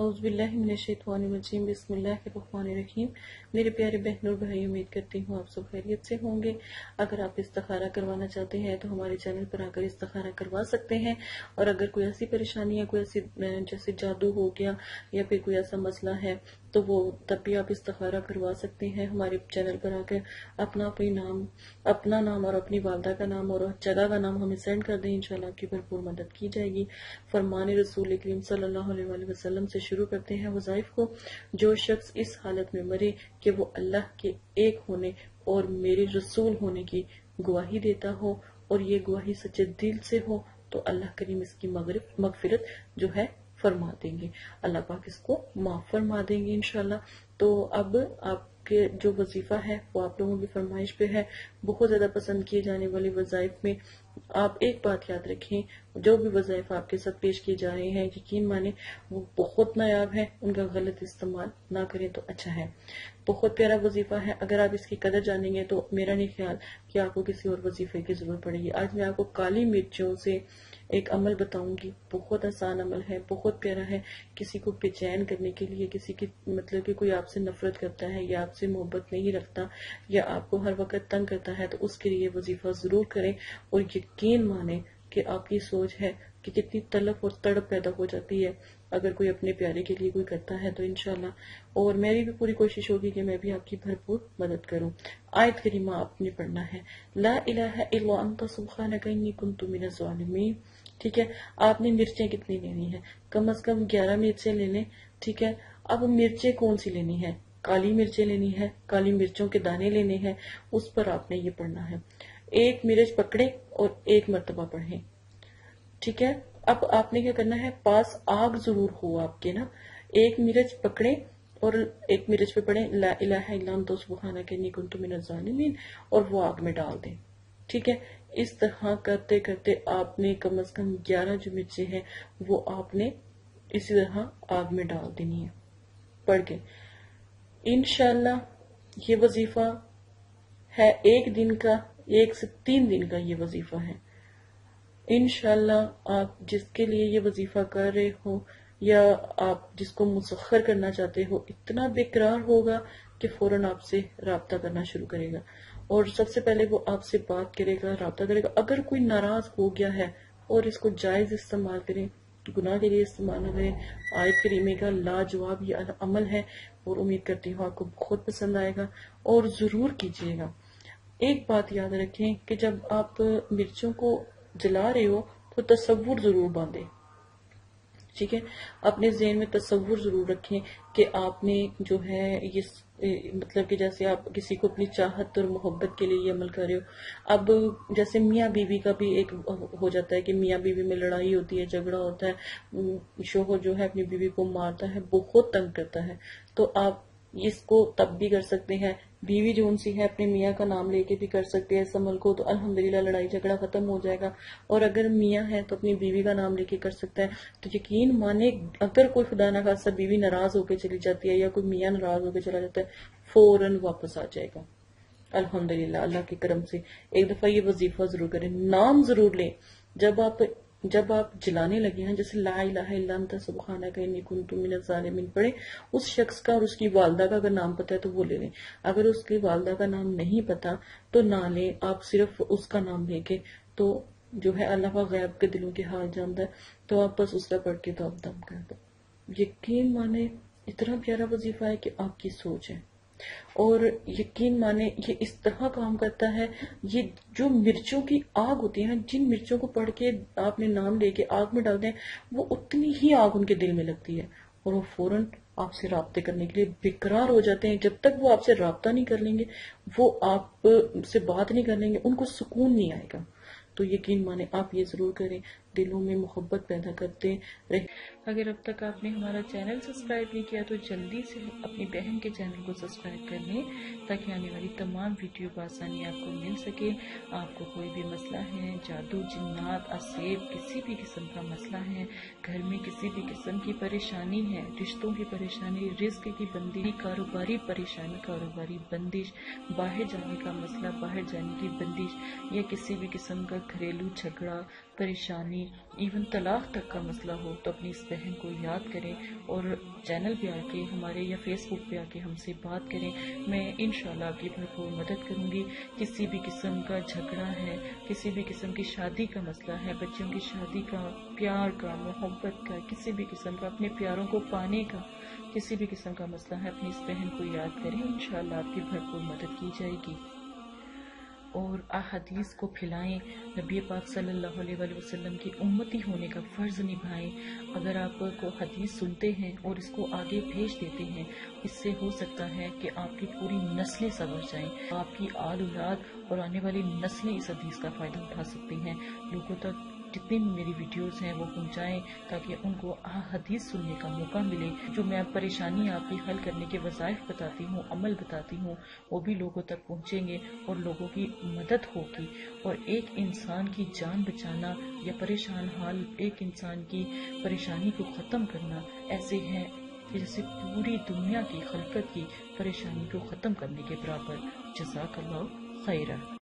اعوذ باللہ من الشیطان الرجیم، بسم اللہ الرحمن الرحیم۔ میرے پیارے بہن اور بھائی امید کرتی ہوں آپ سب خیریت سے ہوں گے۔ اگر آپ استخارہ کروانا چاہتے ہیں تو ہمارے چینل پر آ کر استخارہ کروا سکتے ہیں۔ اور اگر کوئی ایسی پریشانی ہے کوئی ایسی، جیسے جادو ہو گیا یا پھر کوئی ایسا مسئلہ ہے تو وہ تب بھی آپ استخارہ کروا سکتے ہیں، ہمارے چینل پر آ کر اپنا اپنی نام، اپنا نام اور اپنی والدہ کا نام اور جگہ کا نام ہمیں سینڈ کر دیں، انشاءاللہ آپ کی بھرپور مدد کی جائے گی۔ فرمان رسول کریم صلی اللہ علیہ وسلم سے شروع کرتے ہیں وظائف کو۔ جو شخص اس حالت میں مرے کہ وہ اللہ کے ایک ہونے اور میرے رسول ہونے کی گواہی دیتا ہو اور یہ گواہی سچے دل سے ہو، تو اللہ کریم اس کی مغفرت جو ہے فرما دیں گے۔ اللہ پاک اس کو معاف فرما دیں گے انشاءاللہ۔ تو اب آپ کے جو وظیفہ ہے وہ آپ لوگوں کی فرمائش پہ ہے۔ بہت زیادہ پسند کیے جانے والے وظائف میں آپ ایک بات یاد رکھیں، جو بھی وظائف آپ کے ساتھ پیش کیے جا رہے ہیں، یقین مانے وہ بہت نایاب ہے ان کا غلط استعمال نہ کریں تو اچھا ہے۔ بہت پیارا وظیفہ ہے۔ اگر آپ اس کی قدر جانیں گے تو میرا نہیں خیال کہ آپ کو کسی اور وظیفے کی ضرورت پڑے گی۔ آج میں آپ کو کالی مرچوں سے ایک عمل بتاؤں گی۔ بہت آسان عمل ہے، بہت پیارا ہے۔ کسی کو بے چین کرنے کے لیے، کسی کی مطلب کہ کوئی آپ سے نفرت کرتا ہے یا آپ سے محبت نہیں رکھتا یا آپ کو ہر وقت تنگ کرتا ہے تو اس کے لیے وظیفہ ضرور کریں اور یہ یقین مانیں کہ آپ کی سوچ ہے کہ کتنی طلب اور تڑپ پیدا ہو جاتی ہے۔ اگر کوئی اپنے پیارے کے لیے کوئی کرتا ہے تو انشاءاللہ اور میری بھی پوری کوشش ہوگی کہ میں بھی آپ کی بھرپور مدد کروں۔ آیت کریمہ آپ نے پڑھنا ہے۔ لا الہ الا انت سبحانک انی کنت من الظالمین۔ ٹھیک ہے؟ آپ نے مرچیں کتنی لینی ہے کم از کم گیارہ مرچیں لے لیں۔ ٹھیک ہے؟ اب مرچیں کون سی لینی ہے کالی مرچیں لینی ہے کالی مرچوں کے دانے لینے ہیں، اس پر آپ نے یہ پڑھنا ہے۔ ایک مرچ پکڑے اور ایک مرتبہ پڑھیں ٹھیک ہے؟ اب آپ نے کیا کرنا ہے؟ پاس آگ ضرور ہو آپ کے نا۔ ایک مرچ پکڑے اور ایک مرچ پہ پڑھیں۔ لا الہ الا انت سبحانک انی کنت من الظالمین اور وہ آگ میں ڈال دیں۔ ٹھیک ہے؟ اس طرح کرتے کرتے آپ نے کم از کم گیارہ جو مرچیں ہیں، وہ آپ نے اسی طرح آگ میں ڈال دینی ہے۔ پڑھ کے۔ انشاءاللہ یہ وظیفہ ہے ایک دن کا ایک سے تین دن کا یہ وظیفہ ہے۔ انشاءاللہ آپ جس کے لیے یہ وظیفہ کر رہے ہو یا آپ جس کو مسخر کرنا چاہتے ہو، اتنا بےقرار ہوگا کہ فوراً آپ سے رابطہ کرنا شروع کرے گا۔ اور سب سے پہلے وہ آپ سے بات کرے گا، رابطہ کرے گا۔ اگر کوئی ناراض ہو گیا ہے اور اس کو جائز استعمال کریں، گناہ کے لیے استعمال نہ کریں آیت کریمے کا لاجواب یہ عمل ہے اور امید کرتی ہوں آپ کو بہت پسند آئے گا اور ضرور کیجیے گا۔ ایک بات یاد رکھیں کہ جب آپ مرچوں کو جلا رہے ہو تو تصور ضرور باندھے ٹھیک ہے؟ اپنے ذہن میں تصور ضرور رکھیں کہ آپ نے جو ہے یہ مطلب کہ جیسے آپ کسی کو اپنی چاہت اور محبت کے لیے یہ عمل کر رہے ہو۔ اب جیسے میاں بیوی کا بھی ایک ہو جاتا ہے کہ میاں بیوی میں لڑائی ہوتی ہے، جھگڑا ہوتا ہے شوہر جو ہے اپنی بیوی کو مارتا ہے، بہت تنگ کرتا ہے۔ تو آپ اس کو تب بھی کر سکتے ہیں بیوی جو ان سی ہے، اپنے میاں کا نام لے کے بھی کر سکتے ہیں اس عمل کو تو الحمدللہ لڑائی جھگڑا ختم ہو جائے گا۔ اور اگر میاں ہے تو اپنی بیوی کا نام لے کے کر سکتا ہے۔ تو یقین مانے، اگر کوئی خدا نہ خاصا بیوی ناراض ہو کے چلی جاتی ہے یا کوئی میاں ناراض ہو کے چلا جاتا ہے، فوراً واپس آ جائے گا۔ الحمدللہ، اللہ کے کرم سے ایک دفعہ یہ وظیفہ ضرور کریں۔ نام ضرور لیں۔ جب آپ جب آپ جلانے لگے ہیں، جیسے لا الہ الا انت، سبحانک انی کنت من الظالمین پڑھے اس شخص کا اور اس کی والدہ کا اگر نام پتا ہے تو وہ لے لیں۔ اگر اس کی والدہ کا نام نہیں پتا تو نہ لیں، آپ صرف اس کا نام لے کے تو جو ہے اللہ کا غیب کے دلوں کے حال جانتا ہے، تو آپ بس اس کا پڑھ کے تو آپ دم کر دو یقین مانے، اتنا پیارا وظیفہ ہے کہ آپ کی سوچ ہے۔ اور یقین مانے یہ اس طرح کام کرتا ہے، یہ جو مرچوں کی آگ ہوتی ہے جن مرچوں کو پڑھ کے آپ نے نام لے کے آگ میں ڈال دیں، وہ اتنی ہی آگ ان کے دل میں لگتی ہے اور وہ فوراً آپ سے رابطے کرنے کے لیے بےقرار ہو جاتے ہیں۔ جب تک وہ آپ سے رابطہ نہیں کر لیں گے، وہ آپ سے بات نہیں کر لیں گے، ان کو سکون نہیں آئے گا۔ تو یقین مانے آپ یہ ضرور کریں۔ دلوں میں محبت پیدا کرتے رہے۔ اگر اب تک آپ نے ہمارا چینل سبسکرائب نہیں کیا تو جلدی سے اپنی بہن کے چینل کو سبسکرائب کر لیں تاکہ آنے والی تمام ویڈیو آسانی آپ کو مل سکے۔ آپ کو کوئی بھی مسئلہ ہے، جادو، جنات اسیب کسی بھی قسم کا مسئلہ ہے، گھر میں کسی بھی قسم کی پریشانی ہے، رشتوں کی پریشانی، رزق کی بندی، کاروباری پریشانی، کاروباری بندش، باہر جانے کا مسئلہ، باہر جانے کی بندش یا کسی بھی قسم کا گھریلو جھگڑا پریشانی ایون طلاق تک کا مسئلہ ہو، تو اپنی اس بہن کو یاد کریں اور چینل پہ آ کے ہمارے یا فیس بک پہ آ کے ہم سے بات کریں۔ میں انشاءاللہ آپ کی بھرپور مدد کروں گی۔ کسی بھی قسم کا جھگڑا ہے، کسی بھی قسم کی شادی کا مسئلہ ہے، بچوں کی شادی کا، پیار کا، محبت کا، کسی بھی قسم کا، اپنے پیاروں کو پانے کا، کسی بھی قسم کا مسئلہ ہے، اپنی اس بہن کو یاد کریں۔ انشاءاللہ آپ کی بھرپور مدد کی جائے گی۔ اور احادیث کو پھیلائیں۔ نبی پاک صلی اللہ علیہ وآلہ وسلم کی امتی ہونے کا فرض نبھائیں۔ اگر آپ کو حدیث سنتے ہیں اور اس کو آگے بھیج دیتے ہیں، اس سے ہو سکتا ہے کہ آپ کی پوری نسلیں سبر جائیں۔ آپ کی آل اولاد اور آنے والی نسلیں اس حدیث کا فائدہ اٹھا سکتی ہیں۔ لوگوں تک جتنی بھی میری ویڈیوز ہیں، وہ پہنچائیں تاکہ ان کو حدیث سننے کا موقع ملے، جو میں پریشانی آپ کی حل کرنے کے وظائف بتاتی ہوں، عمل بتاتی ہوں، وہ بھی لوگوں تک پہنچیں گے اور لوگوں کی مدد ہوگی۔ اور ایک انسان کی جان بچانا یا پریشان حال، ایک انسان کی پریشانی کو ختم کرنا ایسے ہیں جیسے پوری دنیا کی خلقت کی پریشانی کو ختم کرنے کے برابر۔ جزاک اللہ خیرہ